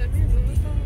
también, no me estaba